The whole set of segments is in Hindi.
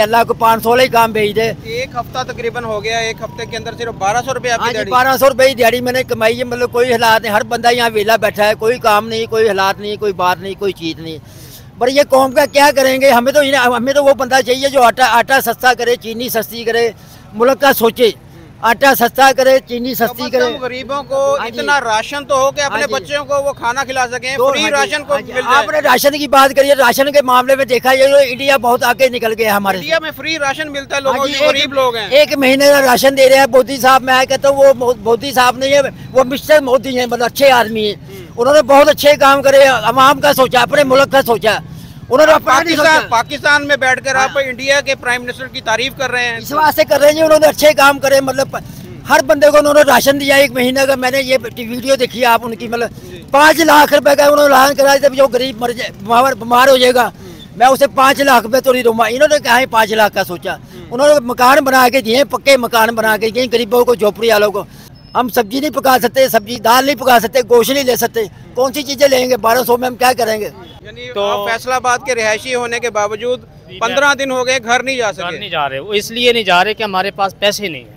अल्लाह को पाँच सौ ही काम भेज दे एक हफ़्ता तकरीबन हो गया एक हफ़्ते के अंदर सिर्फ़ बारह सौ रुपये बारह सौ रुपये की दिहाड़ी मैंने कमाई है मतलब कोई हालात नहीं हर बंदा यहाँ वेला बैठा है कोई काम नहीं कोई हालात नहीं कोई बात नहीं कोई चीज़ नहीं पर ये कौम का क्या करेंगे हमें तो हमें तो वो बंदा चाहिए जो आटा आटा सस्ता करे चीनी सस्ती करे मुल्क का सोचे आटा सस्ता करे चीनी सस्ती करे। गरीबों को हाँ इतना राशन तो हो कि अपने हाँ बच्चों को वो खाना खिला सके तो फ्री हाँ राशन को मिल जाए। आपने राशन की बात करिए राशन के मामले में देखा ये इंडिया बहुत आगे निकल गया हमारे इंडिया में फ्री राशन मिलता है लोगों गरीब लोग हैं। एक महीने का राशन दे रहे हैं मोदी साहब मैं कहता हूँ वो मोदी साहब नहीं है वो मिस्टर मोदी है मतलब अच्छे आदमी हैं। हम्म। उन्होंने बहुत अच्छे काम करे अवाम का सोचा अपने मुल्क का सोचा। उन्होंने पाकिस्तान पाकिस्तान में बैठकर आप इंडिया के प्राइम मिनिस्टर की तारीफ़ कर रहे हैं। इस वास्ते कर रहे हैं उन्होंने अच्छे काम करे मतलब हर बंदे को उन्होंने राशन दिया एक महीने का। मैंने ये वीडियो देखी आप उनकी मतलब पाँच लाख रुपए का उन्होंने ऐलान कराया जब जो गरीब मर जाए बीमार हो जाएगा। मैं उसे पाँच लाख रुपए तो नहीं दूँगा। इन्होंने कहा है पाँच लाख का सोचा। उन्होंने मकान बना के दिए पक्के मकान बना के दिए गरीबों को झोपड़ी वालों को। हम सब्ज़ी नहीं पका सकते सब्ज़ी दाल नहीं पका सकते गोश्त नहीं ले सकते। कौन सी चीज़ें लेंगे? बारह सौ में हम क्या करेंगे? तो- फैसलाबाद के रिहायशी होने के बावजूद पंद्रह दिन हो गए घर नहीं जा घर सके। नहीं जा रहे वो इसलिए नहीं जा रहे कि हमारे पास पैसे नहीं है।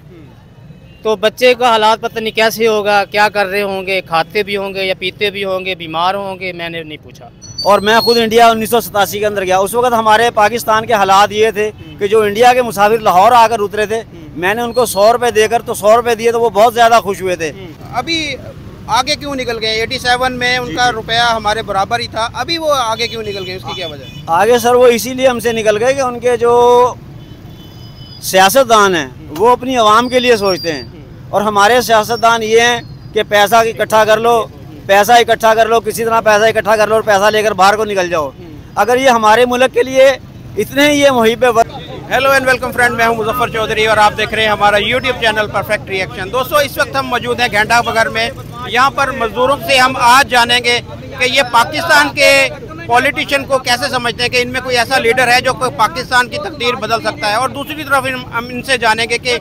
तो बच्चे का हालात पता नहीं कैसे होगा क्या कर रहे होंगे खाते भी होंगे या पीते भी होंगे बीमार होंगे मैंने नहीं पूछा। और मैं खुद इंडिया उन्नीस सौ सतासी के अंदर गया। उस वक्त हमारे पाकिस्तान के हालात ये थे कि जो इंडिया के मुसाफिर लाहौर आकर उतरे थे मैंने उनको सौ रुपये देकर तो सौ रुपये दिए तो वो बहुत ज़्यादा खुश हुए थे। अभी आगे क्यों निकल गए? 87 में उनका रुपया हमारे बराबर ही था। अभी वो आगे क्यों निकल गए? उसकी क्या वजह आगे सर वो इसीलिए हमसे निकल गए कि उनके जो सियासतदान हैं वो अपनी आवाम के लिए सोचते हैं। और हमारे सियासतदान ये हैं कि पैसा इकट्ठा कर लो पैसा इकट्ठा कर लो, किसी तरह पैसा इकट्ठा कर लो और पैसा लेकर बाहर को निकल जाओ। अगर ये हमारे मुल्क के लिए इतने ही ये Muhib hello and welcome friend मैं हूँ मुजफ्फर चौधरी और आप देख रहे हैं हमारा यूट्यूब चैनल परफेक्ट रिएक्शन दोस्तों, इस वक्त हम मौजूद हैं घंटा बगर में। यहाँ पर मजदूरों से हम आज जानेंगे कि ये पाकिस्तान के पॉलिटिशियन को कैसे समझते हैं कि इनमें कोई ऐसा लीडर है जो पाकिस्तान की तकदीर बदल सकता है। और दूसरी तरफ़ हम इनसे जानेंगे कि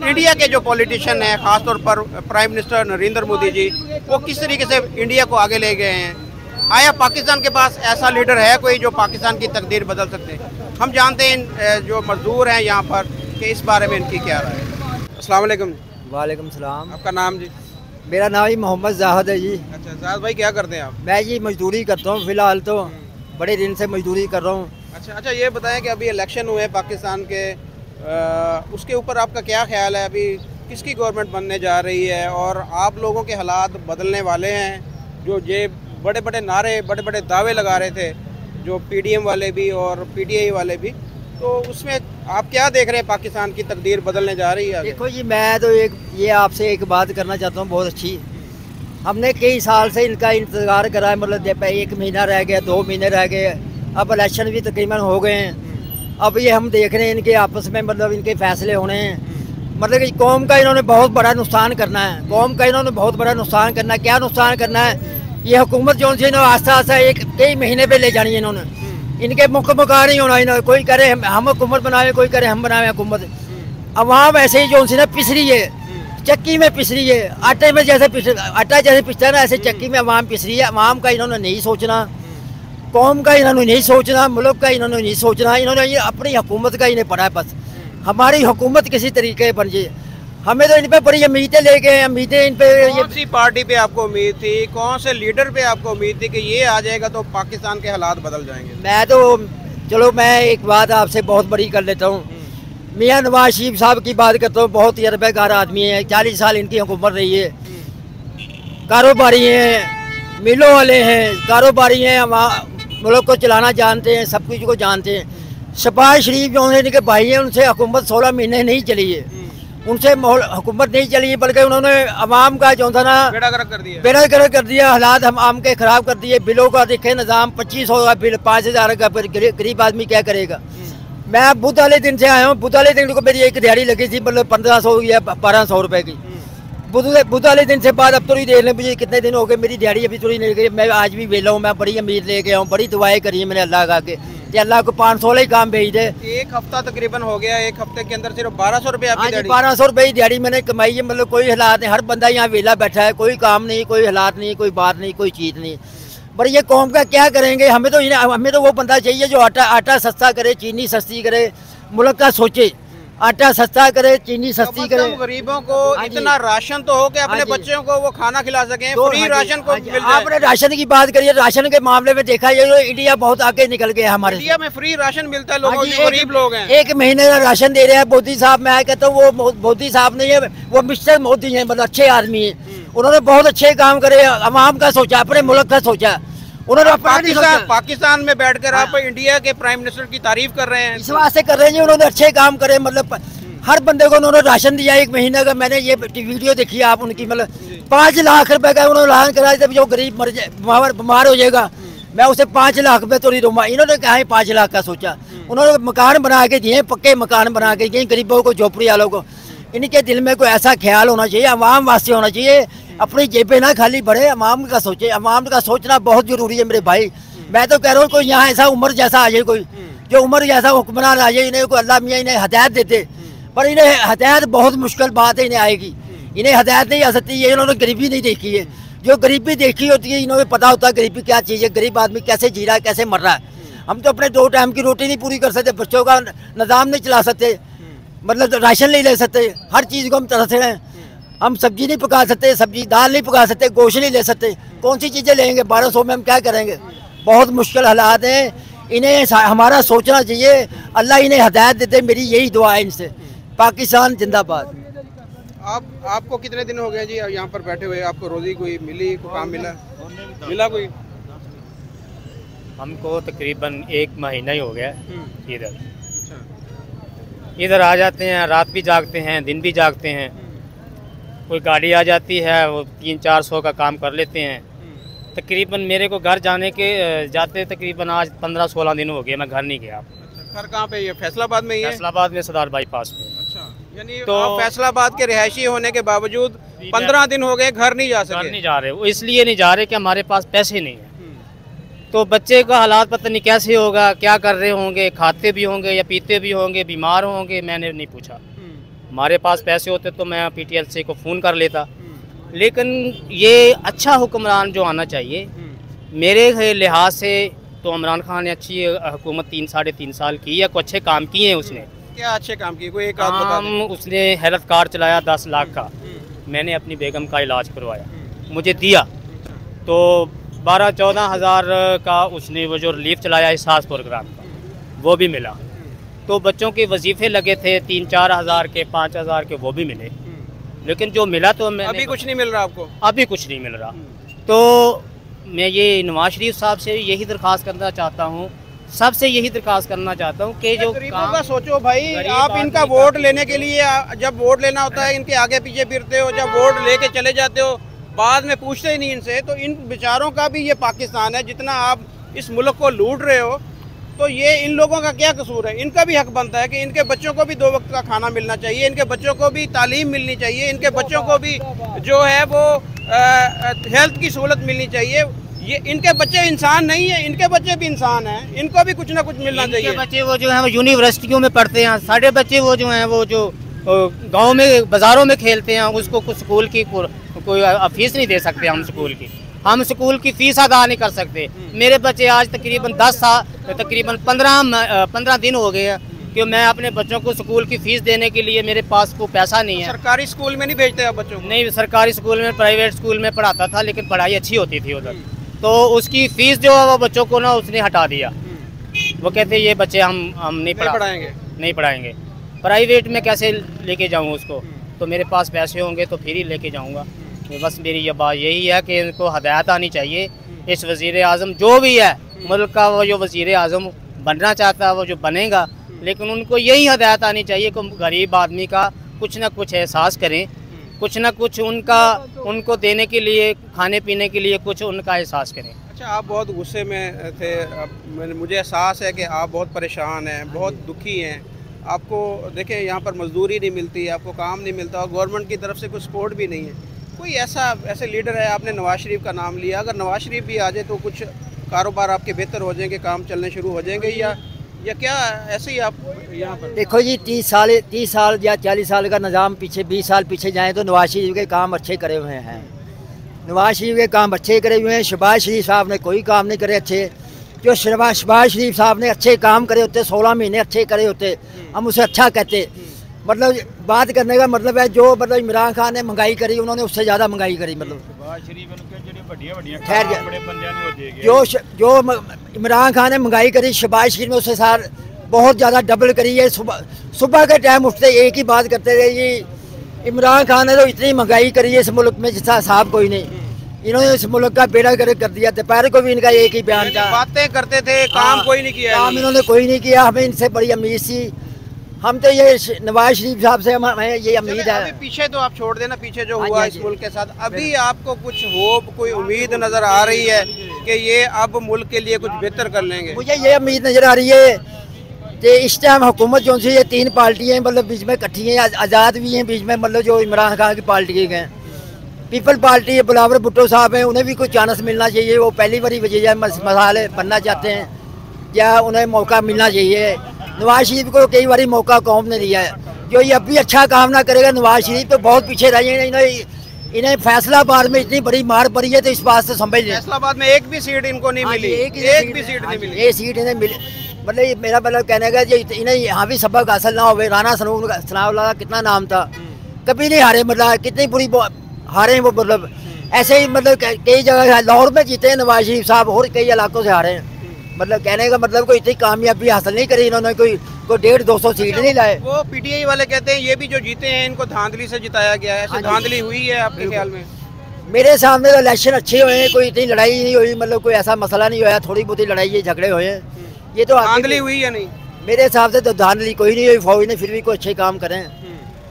इंडिया के जो पॉलिटिशियन हैं खासतौर पर प्राइम मिनिस्टर नरेंद्र मोदी जी वो किस तरीके से इंडिया को आगे ले गए हैं? आया पाकिस्तान के पास ऐसा लीडर है कोई जो पाकिस्तान की तकदीर बदल सकते हैं? हम जानते हैं जो मजदूर हैं यहाँ पर कि इस बारे में इनकी क्या राय है? अस्सलाम वालेकुम। वालेकुम सलाम। आपका नाम जी? मेरा नाम ही मोहम्मद जाहद है जी। अच्छा जाद भाई क्या करते हैं आप? मैं जी मजदूरी करता हूँ फ़िलहाल तो। बड़े दिन से मजदूरी कर रहा हूँ। अच्छा अच्छा ये बताएँ कि अभी इलेक्शन हुए पाकिस्तान के। उसके ऊपर आपका क्या ख्याल है? अभी किसकी गवर्नमेंट बनने जा रही है? और आप लोगों के हालात बदलने वाले हैं, जो ये बड़े बड़े नारे बड़े बड़े दावे लगा रहे थे, जो पीडीएम वाले भी और पीटीआई वाले भी। तो उसमें आप क्या देख रहे हैं? पाकिस्तान की तकदीर बदलने जा रही है देखो जी, मैं तो एक, ये आपसे एक बात करना चाहता हूँ, बहुत अच्छी। हमने कई साल से इनका इंतज़ार करा है मतलब एक महीना रह गया, दो महीने रह गए, अब इलेक्शन भी तकरीबन हो गए हैं। अब ये हम देख रहे हैं इनके आपस में मतलब इनके फैसले होने हैं। मतलब कि कौम का इन्होंने बहुत बड़ा नुकसान करना है। कौम का इन्होंने बहुत बड़ा नुकसान करना है। क्या नुकसान करना है? ये हुकूमत जो सी इन्होंने आस्ता आस्ता एक कई महीने पे ले जानी है इन्होंने। इनके मुख मुका नहीं होना इन्होंने। कोई करे हम हुकूमत बनाए, कोई करे हम बनाए हुकूमत। अवाम ऐसे ही जो सी ना पिस रही है, चक्की में पिस रही है। आटे में जैसे आटा जैसे पिसता है ना, ऐसे चक्की में अवाम पिस रही है। अवाम का इन्होंने नहीं सोचना। कौम का इन्होंने नहीं सोचना मुल्क का इन्होंने नहीं सोचना इन्होंने ये अपनी हुकूमत का इन्हें पड़ा है बस। हमारी हुकूमत किसी तरीके बन जाए। हमें तो इन पे बड़ी उम्मीदें ले गए उम्मीदें इन पे कौन सी पार्टी पे आपको उम्मीद थी? कौन से लीडर पे आपको उम्मीद थी कि ये आ जाएगा तो पाकिस्तान के हालात बदल जाएँगे? मैं तो चलो मैं एक बात आपसे बहुत बड़ी कर लेता हूँ। मियाँ नवाज़ शरीफ साहब की बात करता हूँ बहुत तजर्बेकार आदमी है चालीस साल इनकी हुकूमत रही है। कारोबारी हैं मिलों वाले हैं कारोबारी हैं मुल्क को चलाना जानते हैं सब कुछ को जानते हैं। शबाज शरीफ जो इनके भाई हैं उनसे हुकूमत सोलह महीने नहीं चली है। उनसे माहौल- हुकूमत नहीं चली है बल्कि उन्होंने अवाम का जो था ना बेड़ा गर्क कर दिया हालात हम आम के खराब कर दिए। बिलों का देखे निज़ाम पच्चीस सौ का बिल पाँच हज़ार का फिर गरीब आदमी क्या करेगा? मैं बुध वाले दिन से आया हूँ बुध वाले दिन को मेरी एक दिहाड़ी लगी थी मतलब पंद्रह सौ या बारह सौ रुपए की। बुध बुध वाले दिन से बाद अब थोड़ी देर में मुझे कितने दिन हो गए मेरी दिहाड़ी अभी थोड़ी नहीं गई। मैं आज भी वेला हूँ मैं बड़ी उम्मीद लेके आऊँ बड़ी दुआएँ करी है मैंने अल्लाह का के अल्लाह को पाँच सौ ही काम भेज दे। एक हफ़्ता तकरीबन हो गया एक हफ़्ते के अंदर सिर्फ़ बारह सौ रुपये हाँ बारह सौ रुपये दिहाड़ी मैंने कमाई है मतलब कोई हालात नहीं हर बंदा यहाँ वेला बैठा है कोई काम नहीं कोई हालात नहीं कोई बात नहीं कोई चीज़ नहीं। पर ये कौम का क्या करेंगे हमें तो हमें तो वो बंदा चाहिए जो आटा आटा सस्ता करे चीनी सस्ती करे मुल्क का सोचे। आटा सस्ता करे चीनी सस्ती करे। गरीबों को हाँ इतना राशन तो हो कि अपने हाँ बच्चों को वो खाना खिला सके तो फ्री हाँ राशन को मिल जाए। आपने राशन की बात करिए राशन के मामले में देखा ये तो इंडिया बहुत आगे निकल गया हमारे इंडिया में फ्री राशन मिलता है लोगों एक- गरीब लोग हैं। एक महीने का राशन दे रहे हैं मोदी साहब मैं कहता हूँ वो मोदी साहब नहीं है वो मिस्टर मोदी है मतलब अच्छे आदमी है। हम्म। उन्होंने बहुत अच्छे काम करे अवाम का सोचा अपने मुल्क का सोचा। उन्होंने पाकिस्तान पाकिस्तान में बैठकर आप हाँ। इंडिया के प्राइम मिनिस्टर की तारीफ़ कर रहे हैं। इस वास्ते कर रहे हैं जी उन्होंने अच्छे काम करे मतलब हर बंदे को उन्होंने राशन दिया एक महीने का। मैंने ये वीडियो देखी आप उनकी मतलब पाँच लाख रुपए का उन्होंने ऐलान करा जब जो गरीब मर जाए बीमार बीमार हो जाएगा। मैं उसे पाँच लाख रुपए तो नहीं दूँगा। इन्होंने कहा है पाँच लाख का सोचा। उन्होंने मकान बना के दिए पक्के मकान बना के दिए गरीबों को झोपड़ी वालों को। इनके दिल में कोई ऐसा ख्याल होना चाहिए आवाम वास्ते होना चाहिए अपनी जेबें ना खाली बढ़े अवाम का सोचे अवाम का सोचना बहुत ज़रूरी है मेरे भाई। मैं तो कह रहा हूँ, कोई यहाँ ऐसा उम्र जैसा आ जाए कोई, जो उम्र जैसा हुक्मरान आ जाए, इन्हें कोई अल्लाह मियाँ इन्हें हदायत देते। पर इन्हें हदायत बहुत मुश्किल बात है, इन्हें आएगी। इन्हें हदायत नहीं आ सकती, ये इन्होंने गरीबी नहीं देखी है। जो गरीबी देखी होती है, इन्होंने पता होता है गरीबी क्या चीज़ है, गरीब आदमी कैसे जी रहा है, कैसे मर रहा है। हम तो अपने दो टाइम की रोटी नहीं पूरी कर सकते, बच्चों का निज़ाम नहीं चला सकते। मतलब राशन नहीं ले सकते, हर चीज़ को हम तरस रहे हैं। हम सब्ज़ी नहीं पका सकते सब्ज़ी दाल नहीं पका सकते गोश्त नहीं ले सकते। कौन सी चीज़ें लेंगे? बारह सौ में हम क्या करेंगे? बहुत मुश्किल हालात हैं। इन्हें हमारा सोचना चाहिए। अल्लाह इन्हें हदायत देते मेरी यही दुआ है इनसे। पाकिस्तान जिंदाबाद। आप आपको कितने दिन हो गए जी यहाँ पर बैठे हुए? आपको रोजी कोई मिली कोई काम मिला? मिला कोई? हमको तकरीबन एक महीना ही हो गया हम्म, इधर। अच्छा इधर आ जाते हैं रात भी जागते हैं दिन भी जागते हैं। कोई गाड़ी आ जाती है वो तीन चार सौ का काम कर लेते हैं। तकरीबन मेरे को घर जाने के जाते तकरीबन आज पंद्रह सोलह दिन हो गए मैं घर नहीं गया। अच्छा घर कहाँ पे ये? फैसलाबाद में ही है? फैसलाबाद में सदार बाईपास में अच्छा यानी तो- फैसलाबाद के रिहायशी होने के बावजूद पंद्रह दिन हो गए घर नहीं जा घर नहीं जा रहे वो इसलिए नहीं जा रहे कि हमारे पास पैसे नहीं है। हम्म, तो बच्चे का हालात पता नहीं कैसे होगा क्या कर रहे होंगे खाते भी होंगे या पीते भी होंगे बीमार होंगे मैंने नहीं पूछा। हमारे पास पैसे होते तो मैं पीटीएलसी को फ़ोन कर लेता। लेकिन ये अच्छा हुक्मरान जो आना चाहिए मेरे लिहाज से तो इमरान खान ने अच्छी हुकूमत तीन साढ़े तीन साल की है कुछ अच्छे काम किए हैं उसने। क्या अच्छे काम किए? कोई एक बता काम उसने हेल्थ कार्ड चलाया दस लाख का। मैंने अपनी बेगम का इलाज करवाया। मुझे दिया। तो बारह चौदह हज़ार का उसने वो जो रिलीफ चलाया एहसास प्रोग्राम का वो भी मिला। तो बच्चों के वजीफ़े लगे थे तीन चार हज़ार के पाँच हज़ार के वो भी मिले। हम्म। लेकिन जो मिला तो मैंने अभी कुछ नहीं मिल रहा आपको? अभी कुछ नहीं मिल रहा। हम्म, तो मैं ये नवाज़ शरीफ साहब से यही दरख्वास्त करना चाहता हूँ। सबसे यही दरख्वास्त करना चाहता हूँ कि जो काम का सोचो भाई आप इनका वोट लेने के लिए जब वोट लेना होता है इनके आगे पीछे फिरते हो जब वोट लेके चले जाते हो बाद में पूछते ही नहीं इनसे तो इन बेचारों का भी ये पाकिस्तान है जितना आप इस मुल्क को लूट रहे हो तो ये इन लोगों का क्या कसूर है? इनका भी हक बनता है कि इनके बच्चों को भी दो वक्त का खाना मिलना चाहिए इनके बच्चों को भी तालीम मिलनी चाहिए इनके बच्चों को भी जो है वो हेल्थ की सहूलत मिलनी चाहिए। ये इनके बच्चे इंसान नहीं है इनके बच्चे भी इंसान हैं इनको भी कुछ ना कुछ मिलना इनके चाहिए। बच्चे वो जो हैं वो यूनिवर्सिटियों में पढ़ते हैं साढ़े बच्चे वो जो हैं वो जो गाँव में बाज़ारों में खेलते हैं उसको कुछ स्कूल की कोई फ़ीस नहीं दे सकते हम स्कूल की। हम स्कूल की फ़ीस अदा नहीं कर सकते। मेरे बच्चे आज तकरीबन दस साल तकरीबन पंद्रह पंद्रह दिन हो गए हैं कि मैं अपने बच्चों को स्कूल की फ़ीस देने के लिए मेरे पास को पैसा नहीं है। सरकारी स्कूल में नहीं भेजते आप बच्चों को? नहीं सरकारी स्कूल में प्राइवेट स्कूल में पढ़ाता था लेकिन पढ़ाई अच्छी होती थी उधर। तो उसकी फ़ीस जो है वो बच्चों को ना उसने हटा दिया। वो कहते ये बच्चे हम हम नहीं नहीं पढ़ा पढ़ाएँगे। नहीं पढ़ाएँगे। प्राइवेट में कैसे लेके जाऊँ उसको? तो मेरे पास पैसे होंगे तो फिर ही लेके जाऊँगा। तो बस मेरी ये बात यही है कि इनको हदायत आनी चाहिए। इस वज़ीर अजम जो भी है, मुल्क का वो जो वज़ीर अजम बनना चाहता है, वो जो बनेगा, लेकिन उनको यही हदायत आनी चाहिए कि गरीब आदमी का कुछ ना कुछ एहसास करें। कुछ ना कुछ उनका, उनको देने के लिए, खाने पीने के लिए कुछ उनका एहसास करें। अच्छा आप बहुत गुस्से में थे। मुझे एहसास है कि आप बहुत परेशान हैं, बहुत दुखी हैं। आपको देखें यहाँ पर मजदूरी नहीं मिलती, आपको काम नहीं मिलता और गवर्नमेंट की तरफ़ से कोई सपोर्ट भी नहीं है। कोई ऐसा, ऐसे लीडर है, आपने नवाज़ शरीफ का नाम लिया। अगर नवाज़ शरीफ भी आ जाए तो कुछ कारोबार आपके बेहतर हो जाएँगे, काम चलने शुरू हो जाएँगे या या क्या ऐसे ही आप यहाँ पर? देखो जी, तीस साल तीस साल या चालीस साल का निज़ाम पीछे, बीस साल पीछे जाएँ तो नवाज़ शरीफ के काम अच्छे करे हुए हैं। नवाज़ शरीफ के काम अच्छे करे हुए हैं, शहबाज शरीफ साहब ने कोई काम नहीं करे अच्छे। जो शहबाज शरीफ साहब ने अच्छे काम करे होते, सोलह महीने अच्छे करे होते, हम उसे अच्छा कहते। मतलब बात करने का मतलब है जो मतलब इमरान खान ने महँगाई करी उन्होंने उससे ज़्यादा महँगाई करी मतलब। खैर जो। श- जो इमरान खान ने महँगाई करी शहबाज शरीफ ने उससे सार बहुत ज़्यादा डबल करी है। सुबह सुबह के टाइम उठते एक ही बात करते थे ये इमरान खान ने तो इतनी महँगाई करी है इस मुल्क में जिसका हिसाब कोई नहीं। इन्होंने इस मुल्क का बेड़ा गर्क कर दिया दोपहर को भी इनका एक ही बयान यानी था। बातें करते थे काम हाँ, कोई नहीं किया काम इन्होंने। कोई नहीं किया हमें इनसे बड़ी उम्मीद थी। हम तो ये नवाज़ शरीफ साहब से हम- ये उम्मीद है। अभी पीछे तो आप छोड़ देना पीछे जो हाँ हुआ हाँ इस मुल्क के साथ। अभी आपको कुछ होप कोई उम्मीद नज़र आ रही है कि ये अब मुल्क के लिए कुछ बेहतर कर लेंगे? मुझे ये उम्मीद नज़र आ रही है कि इस टाइम हुकूमत जो सी ये तीन पार्टियाँ मतलब बीच में इकट्ठी हैं आज़ाद भी हैं बीच में मतलब जो इमरान खान की पार्टी के हैं। पीपल पार्टी है बुलावर भुट्टो साहब हैं उन्हें भी कोई चांस मिलना चाहिए वो पहली बारी वजह मसाले बनना चाहते हैं या उन्हें मौका मिलना चाहिए। नवाज़ शरीफ को कई बार मौका कौम ने दिया है। जो ये अब भी अच्छा काम ना करेगा नवाज़ शरीफ तो बहुत पीछे रह जाएँगे इन्हें फैसलाबाद में इतनी बड़ी मार पड़ी है तो इस बात से समझ लें। फैसलाबाद में एक भी सीट इनको नहीं हाँ मिली। जी, एक, भी सीट हाँ नहीं मिली। ये सीट इन्हें मिली। मतलब मेरा मतलब कहने का इन्हें यहाँ भी सबक हासिल ना हो राना सनाउल्लाह का कितना नाम था। कभी नहीं हारे मतलब कितनी बुरी हारे हैं वो मतलब। ऐसे ही मतलब कई जगह लाहौर में जीते हैं नवाज़ शरीफ साहब और कई इलाकों से हारे हैं। मतलब कहने का मतलब कोई इतनी कामयाबी हासिल नहीं करी इन्होंने कोई कोई डेढ़ दो सौ सीट नहीं लाए। वो पीटीआई वाले कहते हैं ये भी जो जीते हैं इनको धांधली से जिताया गया है। ऐसे हाँ धांधली हुई है आपके ख्याल में? मेरे सामने तो इलेक्शन अच्छे हुए हैं कोई इतनी लड़ाई नहीं हुई मतलब कोई ऐसा मसला नहीं हुआ थोड़ी बहुत ही लड़ाई है झगड़े हुए हैं। ये तो धांधली हुई या नहीं? मेरे हिसाब से तो धांधली कोई नहीं हुई फौज ने फिर भी कोई अच्छे काम करें।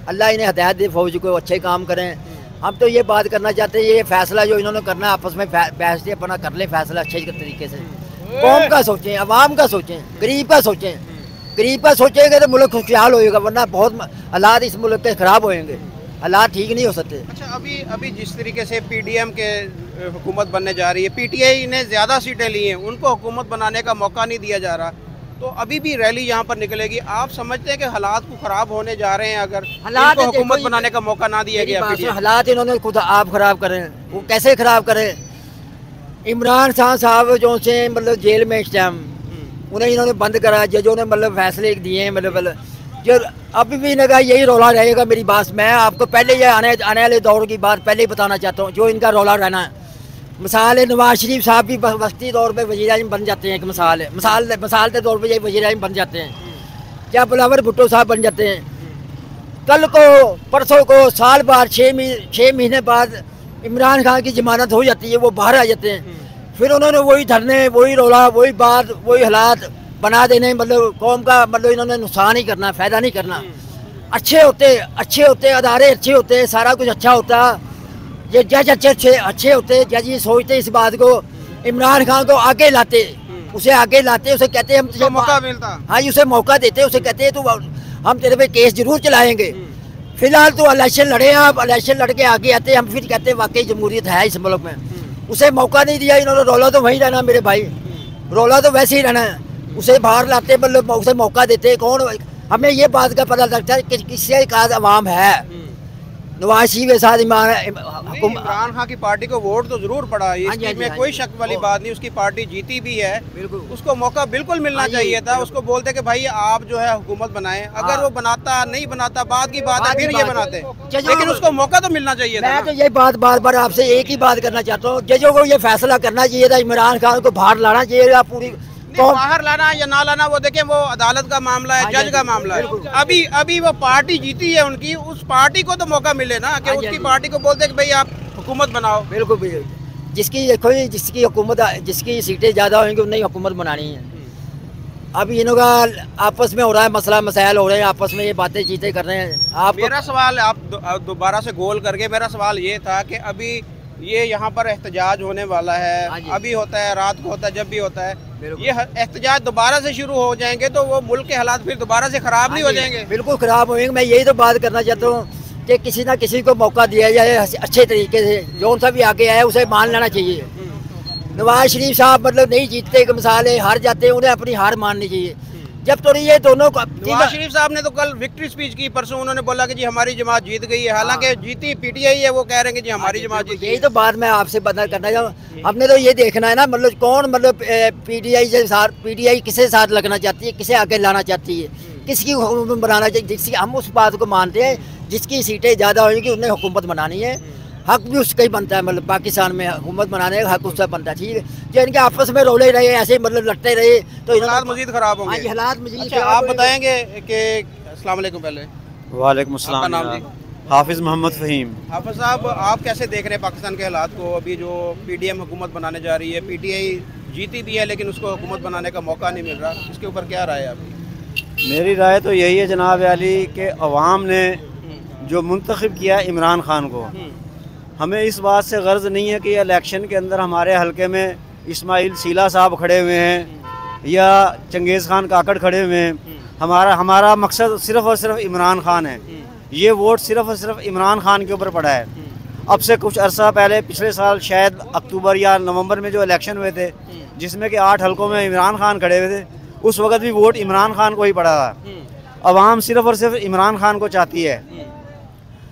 अल्लाह इन्हें हदायत दे फौज को अच्छे काम करें। हम तो ये बात करना चाहते हैं ये फैसला जो इन्होंने करना है आपस में फै- बहस अपना कर ले फैसला अच्छे तरीके से। कौम का सोचें आवाम का सोचें गरीब का सोचें। गरीब का सोचेंगे तो मुल्क खुशहाल होएगा वरना बहुत हालात इस मुल्क के ख़राब होएँगे। हालात ठीक नहीं हो सकते। अच्छा अभी अभी जिस तरीके से पीडीएम के हुकूमत बनने जा रही है पीटीआई ने ज़्यादा सीटें ली हैं उनको हुकूमत बनाने का मौका नहीं दिया जा रहा। तो अभी भी रैली यहाँ पर निकलेगी आप समझते हैं कि हालात को खराब होने जा रहे हैं अगर हालात हुकूमत बनाने का मौका ना दिया गया हालात इन्होंने खुद आप खराब करें वो कैसे खराब करें? इमरान खान साहब जो से मतलब जेल में इस टाइम उन्हें इन्होंने बंद करा जजों ने मतलब फैसले दिए हैं मतलब मतलब जो अभी भी इनका यही रौला रहेगा मेरी बात मैं आपको पहले ये आने आने वाले दौर की बात पहले ही बताना चाहता हूँ जो इनका रौला रहना है। मिसाल है नवाज़ शरीफ साहब भी वस्ती तौर पर वजी अजम बन जाते हैं एक मिसाल है। मिसाल मिसाल के तौर पर ये वजी अजम बन जाते हैं। या बुलावर भुट्टो साहब बन जाते हैं। कल को परसों को साल बाद छः महीने छः महीने बाद इमरान खान की जमानत हो जाती है वो बाहर आ जाते हैं। फिर उन्होंने वही धरने वही रोला वही बात वही हालात बना देने मतलब कौम का मतलब इन्होंने नुकसान ही करना फ़ायदा नहीं करना। अच्छे होते अच्छे होते अदारे अच्छे होते सारा कुछ अच्छा होता। ये जज अच्छे अच्छे अच्छे होते जज ये सोचते इस बात को इमरान खान को आगे लाते उसे आगे लाते उसे कहते हम तुझे मौका मिलता। हाँ उसे मौका देते उसे कहते तू हम तेरे पे केस ज़रूर चलाएँगे। फ़िलहाल तो इलेक्शन लड़े हैं आप इलेक्शन लड़के आगे आते हैं हम फिर कहते हैं वाकई जमहूरियत है इस मुल्क में। उसे मौका नहीं दिया इन्होंने रोला तो वहीं रहना मेरे भाई। रोला तो वैसे ही रहना है। उसे बाहर लाते मतलब उसे मौका देते कौन? हमें ये बात का पता लगता है कि किससे का आवाम है। नवाज़ शरीफ के साथ हुकुम- इमरान खान की पार्टी को वोट तो ज़रूर पड़ा। हाँ हाँ जी, में हाँ कोई। शक वाली बात नहीं उसकी पार्टी जीती भी है। उसको मौका बिल्कुल मिलना हाँ चाहिए था। उसको बोलते कि भाई आप जो है हुकूमत बनाएँ। अगर हाँ। वो बनाता नहीं बनाता बाद की बात है फिर ये बनाते। लेकिन उसको मौका तो मिलना चाहिए था मैं तो ये बात बार बार आपसे एक ही बात करना चाहता हूँ। जजों को ये फैसला करना चाहिए था इमरान खान को बाहर लाना चाहिए पूरी कौम बाहर लाना या ना लाना वो देखें वो अदालत का मामला है हाँ जज हाँ का मामला है। अभी अभी वो पार्टी जीती है उनकी उस पार्टी को तो मौका मिले ना कि हाँ उसकी हाँ पार्टी को बोलते कि भाई आप हुकूमत बनाओ। बिल्कुल बिल्कुल। जिसकी देखो जिसकी हुकूमत जिसकी सीटें ज़्यादा होंगी उन्हें हुकूमत बनानी है। अब इन्हों का आपस में हो रहा है मसला मसाइल हो रहे हैं आपस में ये बातें चीतें कर रहे हैं। आप मेरा सवाल आप दोबारा से गोल करके मेरा सवाल ये था कि अभी ये यहाँ पर एहतजाज होने वाला हाँ। है अभी होता है रात को होता है जब भी होता है। ये एहतजाज दोबारा से शुरू हो जाएँगे तो वो मुल्क के हालात फिर दोबारा से खराब नहीं हो हाँ जाएँगे। बिल्कुल खराब होंगे मैं यही तो बात करना चाहता हूँ कि किसी ना किसी को मौका दिया जाए अच्छे तरीके से। जो सा भी आगे आया उसे मान लेना चाहिए। नवाज़ शरीफ साहब मतलब नहीं जीतते एक मिसाल है हार जाते हैं उन्हें अपनी हार माननी चाहिए। जब तो ये दोनों को नवाज़ शरीफ साहब ने तो कल विक्ट्री स्पीच की परसों उन्होंने बोला कि जी हमारी जमात जीत गई है। हालाँकि जीती पीटीआई है वो कह रहे हैं कि जी हमारी जमात जीत यही तो बात मैं आपसे बता करना चाहूँ। हमने तो ये देखना है ना मतलब कौन मतलब पीटीआई से साथ पीटीआई किसे साथ लगना चाहती है किसे आगे लाना चाहती है किसकी हुकूमत बनाना चाहिए जिसकी हम उस बात को मानते हैं जिसकी सीटें ज़्यादा होंगी उन्हें हुकूमत बनानी है। हक भी उसका ही बनता है मतलब पाकिस्तान में हुकूमत बनाने का हक उसका बनता है ठीक है। जो इनके आपस में रोले रहे ऐसे मतलब लड़ते रहे तो हालात मजीद खराब होंगे। हाँ हालात मजीद अच्छा आप बताएँगे कि अस्सलाम वालेकुम पहले। वालेकुम आपका नाम जी? हाफिज़ मोहम्मद फ़हीम। हाफिज साहब आप कैसे देख रहे हैं पाकिस्तान के हालात को? अभी जो पीडीएम हुकूमत बनाने जा रही है पीटीआई जीती भी है लेकिन उसको हुकूमत बनाने का मौका नहीं मिल रहा। इसके ऊपर क्या राय है आपकी? मेरी राय तो यही है जनाब अली कि अवाम ने जो मुंतखब किया इमरान खान को हमें इस बात से गर्ज नहीं है कि इलेक्शन के अंदर हमारे हलके में इस्माइल सीला साहब खड़े हुए हैं, या चंगेज़ खान काकड़ खड़े हुए हैं। हमारा हमारा मकसद सिर्फ़ और सिर्फ़ इमरान खान है। ये वोट सिर्फ़ और सिर्फ़ इमरान खान के ऊपर पड़ा है। अब से कुछ अरसा पहले, पिछले साल शायद अक्टूबर या नवंबर में जो इलेक्शन हुए थे, जिसमें कि आठ हलकों में इमरान खान खड़े हुए थे, उस वक्त भी वोट इमरान खान को ही पड़ा था। अवाम सिर्फ़ और सिर्फ़ इमरान खान को चाहती है।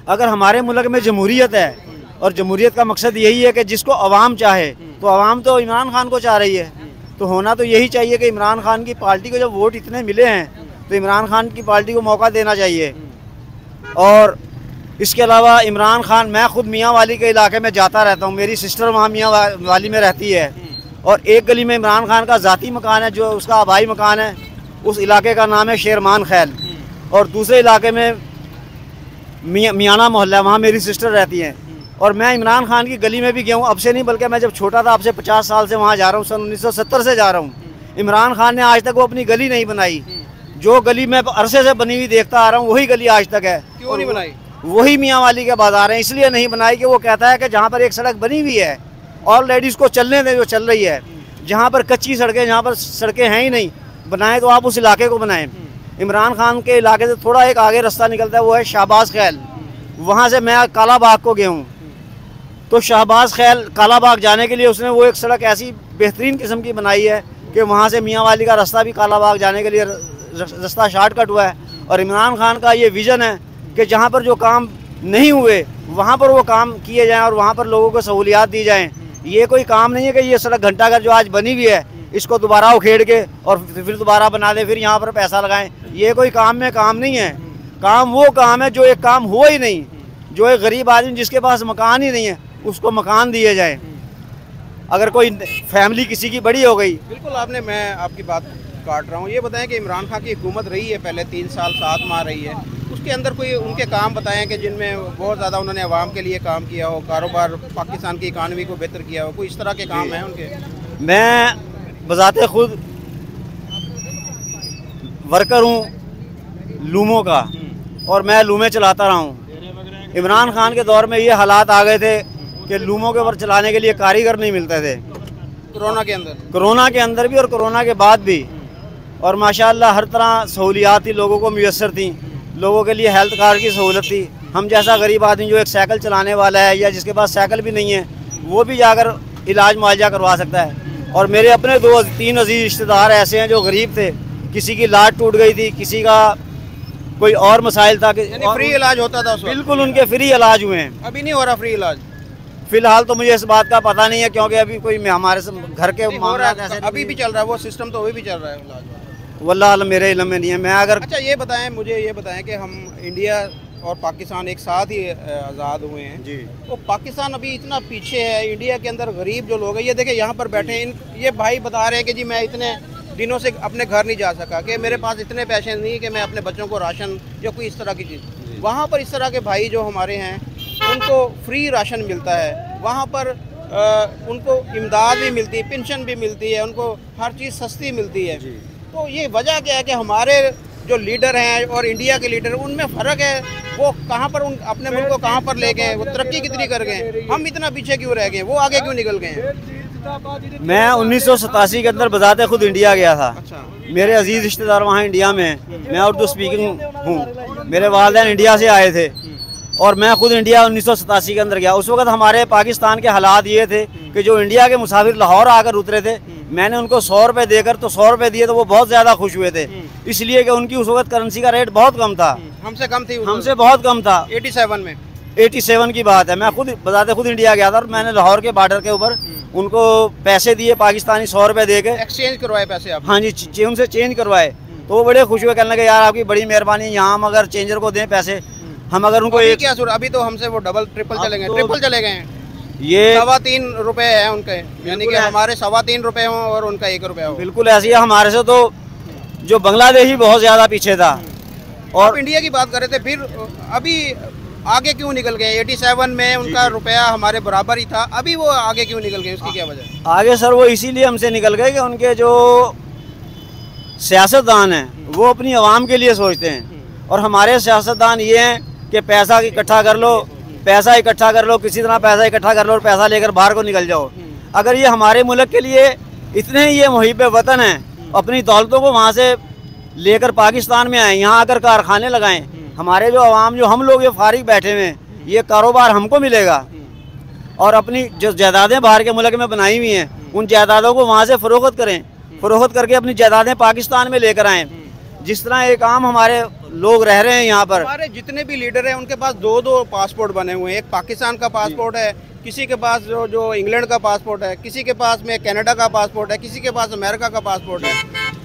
अगर हमारे मुल्क में जमहूरीत है और जमहूरियत का मकसद यही है कि जिसको अवाम चाहे तो अवाम तो इमरान खान को चाह रही है। तो होना तो यही चाहिए कि इमरान खान की पार्टी को जब वोट इतने मिले हैं तो इमरान खान की पार्टी को मौका देना चाहिए। और इसके अलावा इमरान खान मैं खुद मियाँ वाली के इलाके में जाता रहता हूँ। मेरी सिस्टर वहाँ मियाँ वाली में रहती है। और एक गली में इमरान खान का ज़ाती मकान है जो उसका आबाई मकान है उस इलाके का नाम है शेरमान खैल। और दूसरे इलाके में मियाना मोहल्ला वहाँ मेरी सिस्टर रहती हैं। और मैं इमरान खान की गली में भी गया हूँ अब से नहीं बल्कि मैं जब छोटा था अब से पचास साल से वहाँ जा रहा हूँ सन उन्नीस सौ सत्तर से जा रहा हूँ। इमरान खान ने आज तक वो अपनी गली नहीं बनाई। जो गली मैं अरसे से बनी हुई देखता आ रहा हूँ वही गली आज तक है। क्यों नहीं बनाई? वही मियाँ वाली के बाज़ार है इसलिए नहीं बनाई कि वो कहता है कि जहाँ पर एक सड़क बनी हुई है और लेडीज़ को चलने दें जो चल रही है। जहाँ पर कच्ची सड़कें जहाँ पर सड़कें हैं ही नहीं बनाएँ तो आप उस इलाके को बनाएँ। इमरान खान के इलाके से थोड़ा एक आगे रास्ता निकलता है वो है शाहबाज खैल। वहाँ से मैं काला बाग को गया हूँ। तो शहबाज खैल कालाबाग जाने के लिए उसने वो एक सड़क ऐसी बेहतरीन किस्म की बनाई है कि वहाँ से मियाँ वाली का रास्ता भी कालाबाग जाने के लिए रास्ता शार्टकट हुआ है। और इमरान खान का ये विज़न है कि जहाँ पर जो काम नहीं हुए, वहाँ पर वो काम किए जाएँ और वहाँ पर लोगों को सहूलियात दी जाएँ। ये कोई काम नहीं है कि ये सड़क घंटाघर जो आज बनी हुई है, इसको दोबारा उखेड़ के और फिर दोबारा बना दे, फिर यहाँ पर पैसा लगाएँ। ये कोई काम में काम नहीं है। काम वो काम है जो एक काम हुआ ही नहीं, जो एक गरीब आदमी जिसके पास मकान ही नहीं है। उसको मकान दिए जाए। अगर कोई फैमिली किसी की बड़ी हो गई। बिल्कुल आपने मैं आपकी बात काट रहा हूँ। ये बताएँ कि इमरान खान की हुकूमत रही है पहले तीन साल सात माह रही है। उसके अंदर कोई उनके काम बताएँ कि जिनमें बहुत ज़्यादा उन्होंने आवाम के लिए काम किया हो कारोबार पाकिस्तान की इकानमी को बेहतर किया हो कोई इस तरह के काम हैं उनके? मैं बजाते खुद वर्कर हूँ लूमों का और मैं लूमे चलाता रहा हूँ। इमरान खान के दौर में ये हालात आ गए थे कि लूमों के ऊपर चलाने के लिए कारीगर नहीं मिलते थे। कोरोना के अंदर? कोरोना के अंदर भी और कोरोना के बाद भी। और माशाल्लाह हर तरह सहूलियात थी लोगों को मैसर थी लोगों के लिए हेल्थ कार्ड की सहूलत थी। हम जैसा गरीब आदमी जो एक साइकिल चलाने वाला है या जिसके पास साइकिल भी नहीं है वो भी जाकर इलाज मुआवजा करवा सकता है। और मेरे अपने दो तीन अज़ीज़ रिश्तेदार ऐसे हैं जो गरीब थे किसी की लाट टूट गई थी किसी का कोई और मसाइल था कि फ्री इलाज होता था बिल्कुल उनके फ्री इलाज हुए हैं। अभी नहीं हो रहा फ्री इलाज? फ़िलहाल तो मुझे इस बात का पता नहीं है क्योंकि अभी कोई हमारे घर के अभी भी चल रहा है वो सिस्टम तो अभी भी चल रहा है वल्ला मेरे इलम में नहीं है। मैं अगर अच्छा ये बताएँ मुझे ये बताएँ कि हम इंडिया और पाकिस्तान एक साथ ही आज़ाद हुए हैं। जी। तो पाकिस्तान अभी इतना पीछे है इंडिया के अंदर गरीब जो लोग हैं ये देखें यहाँ पर बैठे हैं इन ये भाई बता रहे हैं कि जी मैं इतने दिनों से अपने घर नहीं जा सका कि मेरे पास इतने पैसे नहीं कि मैं अपने बच्चों को राशन या कोई इस तरह की चीज़। वहाँ पर इस तरह के भाई जो हमारे हैं उनको फ्री राशन मिलता है। वहाँ पर आ, उनको इमदाद भी मिलती है पेंशन भी मिलती है उनको हर चीज़ सस्ती मिलती है। तो ये वजह क्या है कि हमारे जो लीडर हैं और इंडिया के लीडर उनमें फ़र्क है। वो कहाँ पर उन अपने मुल्क को कहाँ पर ले गए वो तरक्की कितनी कर गए। हम इतना पीछे क्यों रह गए? वो आगे क्यों निकल गए? मैं उन्नीस सौ सतासी के अंदर बजाते खुद इंडिया गया था। अच्छा। मेरे अज़ीज़ रिश्तेदार वहाँ इंडिया में हैं मैं उर्दू स्पीकिंग हूँ। मेरे वालदेन इंडिया से आए थे। और मैं खुद इंडिया उन्नीस सौ सतासी के अंदर गया। उस वक्त हमारे पाकिस्तान के हालात ये थे कि जो इंडिया के मुसाफिर लाहौर आकर उतरे थे मैंने उनको सौ रुपये देकर तो सौ रुपये दिए तो वो बहुत ज़्यादा खुश हुए थे। इसलिए कि उनकी उस वक्त करेंसी का रेट बहुत कम था। हमसे कम थी हमसे बहुत कम था। 87 में। 87 की बात है। मैं खुद बताते खुद इंडिया गया था और मैंने लाहौर के बॉर्डर के ऊपर उनको पैसे दिए पाकिस्तानी सौ रुपये दे के एक्सचेंज करवाए पैसे आप? हाँ जी उनसे चेंज करवाए। तो वो बड़े खुश हुए कहने लगे यार आपकी बड़ी मेहरबानी यहाँ हम अगर चेंजर को दें पैसे हम अगर उनको अभी एक क्या सुर अभी तो हमसे वो डबल ट्रिपल चले गए तो- ट्रिपल चले गए हैं। ये सवा तीन रुपए है उनके। यानी कि हमारे सवा तीन रुपए हो और उनका एक रुपया हो। बिल्कुल ऐसी है हमारे से तो जो बांग्लादेशी बहुत ज़्यादा पीछे था। और इंडिया की बात कर रहे थे फिर अभी आगे क्यों निकल गए? 87 में उनका रुपया हमारे बराबर ही था। अभी वो आगे क्यों निकल गए? उसकी क्या वजह आगे सर वो इसीलिए हमसे निकल गए कि उनके जो सियासतदान हैं वो अपनी आवाम के लिए सोचते हैं। और हमारे सियासतदान ये हैं कि पैसा इकट्ठा कर लो, पैसा इकट्ठा कर लो, किसी तरह पैसा इकट्ठा कर लो और पैसा लेकर बाहर को निकल जाओ। अगर ये हमारे मुल्क के लिए इतने ही ये मुहिब वतन हैं, अपनी दौलतों को वहाँ से लेकर पाकिस्तान में आए, यहाँ आकर कारखाने लगाएँ, हमारे जो आवाम, जो हम लोग, ये फारिग बैठे हुए हैं, ये कारोबार हमको मिलेगा। और अपनी जो जायदादें बाहर के मुल्क में बनाई हुई हैं, उन जायदादों को वहाँ से फ़रोख्त करें, फ़रोख्त करके अपनी जायदादें पाकिस्तान में लेकर आएँ। जिस तरह एक आम हमारे लोग रह रहे हैं यहाँ पर। हमारे जितने भी लीडर हैं उनके पास दो दो पासपोर्ट बने हुए हैं। एक पाकिस्तान का पासपोर्ट है किसी के पास जो जो इंग्लैंड का पासपोर्ट है किसी के पास में कनाडा का पासपोर्ट है किसी के पास अमेरिका का पासपोर्ट है।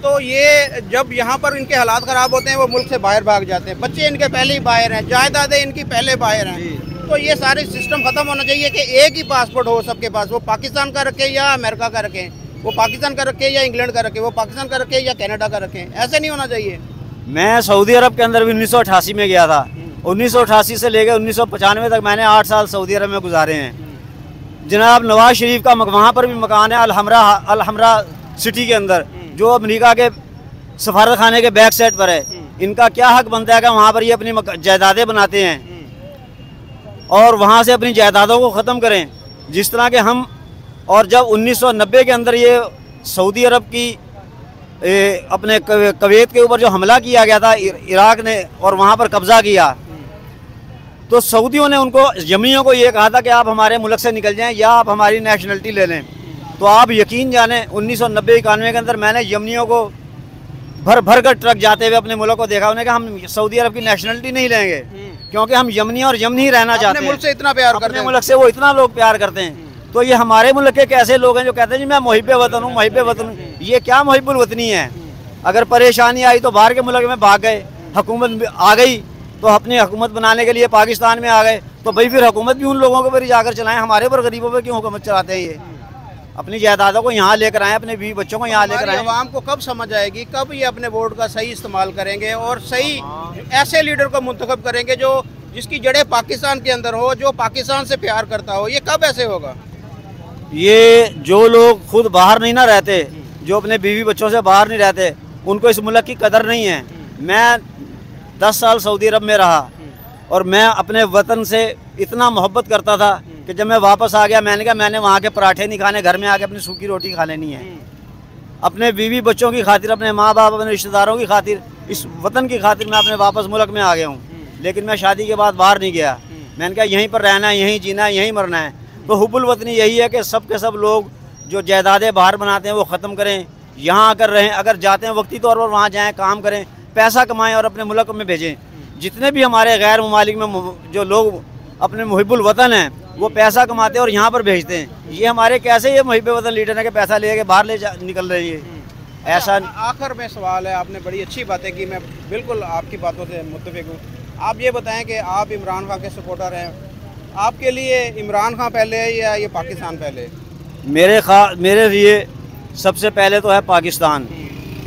तो ये जब यहाँ पर इनके हालात ख़राब होते हैं वो मुल्क से बाहर भाग जाते हैं। बच्चे इनके पहले ही बाहर हैं जायदादें इनकी पहले बाहर हैं। तो ये सारे सिस्टम ख़त्म होना चाहिए कि एक ही पासपोर्ट हो सबके पास। वो पाकिस्तान का रखे या अमेरिका का रखें? वो पाकिस्तान का रखे या इंग्लैंड का रखें? वो पाकिस्तान का रखें या कनाडा का रखें? ऐसे नहीं होना चाहिए। मैं सऊदी अरब के अंदर भी उन्नीस सौ अठासी में गया था। उन्नीस सौ अठासी से लेकर उन्नीस तक मैंने आठ साल सऊदी अरब में गुजारे हैं। जनाब नवाज़ शरीफ का वहाँ पर भी मकान है अलहमरा अलहमरा सिटी के अंदर, जो अमरीका के सफारत खाने के बैक साइड पर है। इनका क्या हक बनता है कि वहाँ पर ये अपनी जायदादें बनाते हैं? और वहाँ से अपनी जायदादों को ख़त्म करें। जिस तरह के हम और जब 1990 के अंदर ये सऊदी अरब की ए, अपने कव- कवैत के ऊपर जो हमला किया गया था इराक ने और वहाँ पर कब्ज़ा किया। तो सऊदियों ने उनको यमनियों को ये कहा था कि आप हमारे मुल्क से निकल जाएँ या आप हमारी नेशनलिटी ले लें। तो आप यकीन जाने उन्नीस सौ नब्बे इक्यानवे के अंदर मैंने यमनियों को भर भर कर ट्रक जाते हुए अपने मुल्क को देखा। उन्हें कहा हम सऊदी अरब की नेशनलिटी नहीं लेंगे क्योंकि हम यमनी और यमनी रहना चाहते हैं। मुल्क से इतना प्यार करते अपने हैं। मुल्क से वो इतना लोग प्यार करते हैं। तो ये हमारे मुल्क के कैसे लोग हैं जो कहते हैं जी मैं मुहिब वतन हूँ मुहिब वतन हूँ। ये क्या मुहिबुल वतनी है? अगर परेशानी आई तो बाहर के मुल्क में भाग गए हुकूमत आ गई तो अपनी हुकूमत बनाने के लिए पाकिस्तान में आ गए तो भाई फिर हुकूमत भी उन लोगों को ही जाकर चलाएँ हमारे ऊपर गरीबों पर क्यों हुकूमत चलाते हैं ये? अपनी जायदादों को यहाँ लेकर आए अपने बीवी बच्चों को यहाँ लेकर आए। आवाम को कब समझ आएगी कब ये अपने वोट का सही इस्तेमाल करेंगे और सही ऐसे लीडर को मुंतखब करेंगे जो जिसकी जड़ें पाकिस्तान के अंदर हो जो पाकिस्तान से प्यार करता हो ये कब ऐसे होगा? ये जो लोग खुद बाहर नहीं ना रहते जो अपने बीवी बच्चों से बाहर नहीं रहते, उनको इस मुल्क की कदर नहीं है। मैं दस साल सऊदी अरब में रहा और मैं अपने वतन से इतना मोहब्बत करता था कि जब मैं वापस आ गया, मैंने कहा, मैंने वहाँ के पराठे नहीं खाने, घर में आके अपनी सूखी रोटी खा लेनी है। अपने बीवी बच्चों की खातिर, अपने माँ बाप अपने रिश्तेदारों की खातिर, इस वतन की खातिर मैं अपने वापस मुल्क में आ गया हूँ। लेकिन मैं शादी के बाद बाहर नहीं गया। मैंने कहा, यहीं पर रहना है, यहीं जीना है, यहीं मरना है। तो हुबुल वतनी यही है कि सब के सब लोग जो जायदादें बाहर बनाते हैं वो ख़त्म करें यहाँ आकर रहें अगर जाते हैं वक्ती तौर पर वहाँ जाएँ काम करें पैसा कमाएँ और अपने मुल्क में भेजें। जितने भी हमारे गैर ममालिक में जो लोग अपने मुहिबुल वतन हैं वो पैसा कमाते हैं और यहाँ पर भेजते हैं। ये हमारे कैसे ये मुहिब वतन लीडर है कि पैसा ले के बाहर ले जा निकल रहे हैं ये? ऐसा आखिर में सवाल है आपने बड़ी अच्छी बातें की मैं बिल्कुल आपकी बातों से मुतफिक हूँ। आप ये बताएँ कि आप इमरान खान के सपोर्टर हैं। आपके लिए इमरान खान पहले है या ये पाकिस्तान पहले? है? मेरे खा, मेरे लिए सबसे पहले तो है पाकिस्तान।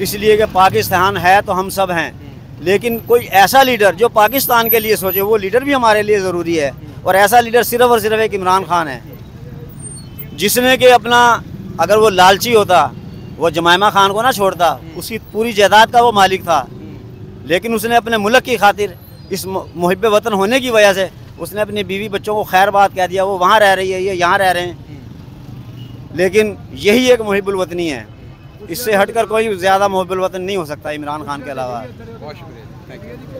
इसलिए कि पाकिस्तान है तो हम सब हैं। लेकिन कोई ऐसा लीडर जो पाकिस्तान के लिए सोचे, वो लीडर भी हमारे लिए ज़रूरी है। और ऐसा लीडर सिर्फ़ और सिर्फ़ एक इमरान खान है। जिसने कि अपना, अगर वो लालची होता, वो जमायमा खान को ना छोड़ता, उसकी पूरी जायदाद का वो मालिक था। लेकिन उसने अपने मुल्क की खातिर, इस मुहब वतन होने की वजह से, उसने अपनी बीवी बच्चों को खैर बात कह दिया, वो वहाँ रह रही है, ये यहाँ रह रहे हैं। लेकिन यही एक मुहिबुल वतनी है। इससे हटकर कोई ज़्यादा मुहिबुल वतन नहीं हो सकता इमरान खान के अलावा। बहुत शुक्रिया। Thank you